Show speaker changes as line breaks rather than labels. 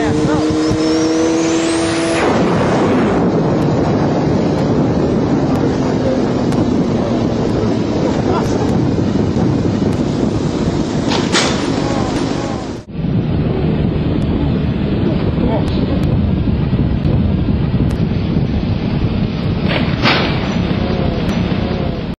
fast.